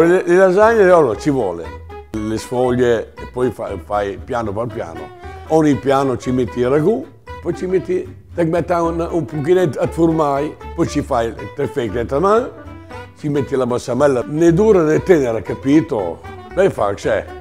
Le, le lasagne allora, ci vuole le sfoglie e poi fai, fai piano per piano. Ogni piano ci metti il ragù, poi ci metti metti un, un pochino a formai, poi ci fai tre fette a mano, ci metti la massamella né dura né tenera, capito? Lei fa, c'è.